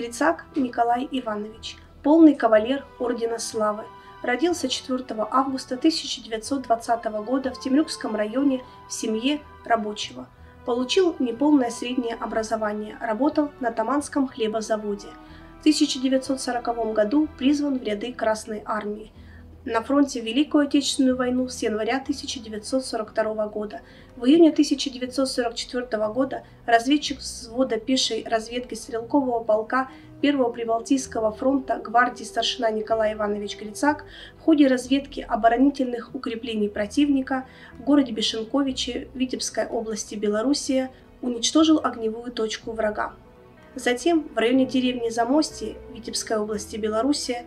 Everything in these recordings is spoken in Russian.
Грицак Николай Иванович, полный кавалер Ордена Славы. Родился 4 августа 1920 года в Темрюкском районе в семье рабочего. Получил неполное среднее образование, работал на Таманском хлебозаводе. В 1940 году призван в ряды Красной Армии – на фронте Великую Отечественную войну с января 1942 года. В июне 1944 года разведчик взвода пешей разведки стрелкового полка Первого Прибалтийского фронта гвардии старшина Николай Иванович Грицак в ходе разведки оборонительных укреплений противника в городе Бешенковиче Витебской области Белоруссия уничтожил огневую точку врага. Затем в районе деревни Замостье Витебской области Белоруссия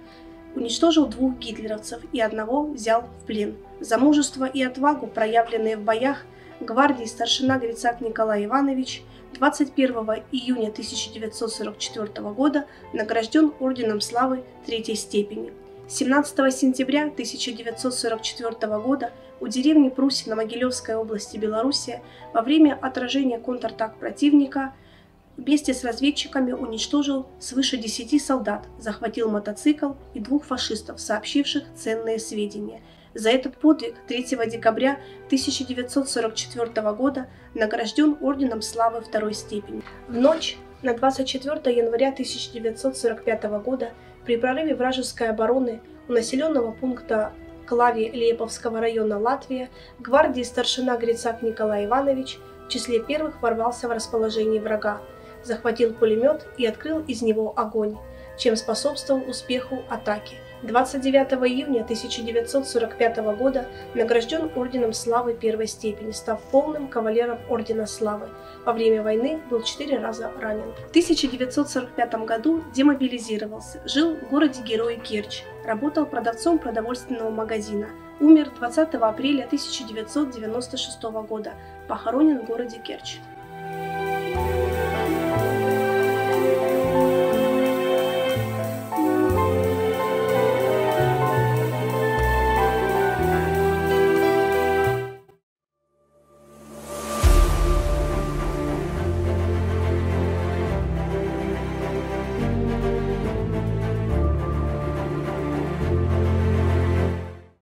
уничтожил двух гитлеровцев и одного взял в плен. За мужество и отвагу, проявленные в боях, гвардии старшина Грицак Николай Иванович 21 июня 1944 года награжден Орденом Славы Третьей степени. 17 сентября 1944 года у деревни Прусина Могилевской области Беларуси во время отражения контратак противника Вместе с разведчиками уничтожил свыше 10 солдат, захватил мотоцикл и двух фашистов, сообщивших ценные сведения. За этот подвиг 3 декабря 1944 года награжден Орденом Славы второй степени. В ночь на 24 января 1945 года при прорыве вражеской обороны у населенного пункта Клави Леповского района Латвия гвардии старшина Грицак Николай Иванович в числе первых ворвался в расположение врага, захватил пулемет и открыл из него огонь, чем способствовал успеху атаки. 29 июня 1945 года награжден Орденом Славы первой степени, став полным кавалером Ордена Славы. Во время войны был четыре раза ранен. В 1945 году демобилизировался, жил в городе Герой Керчь, работал продавцом продовольственного магазина. Умер 20 апреля 1996 года, похоронен в городе Керчь.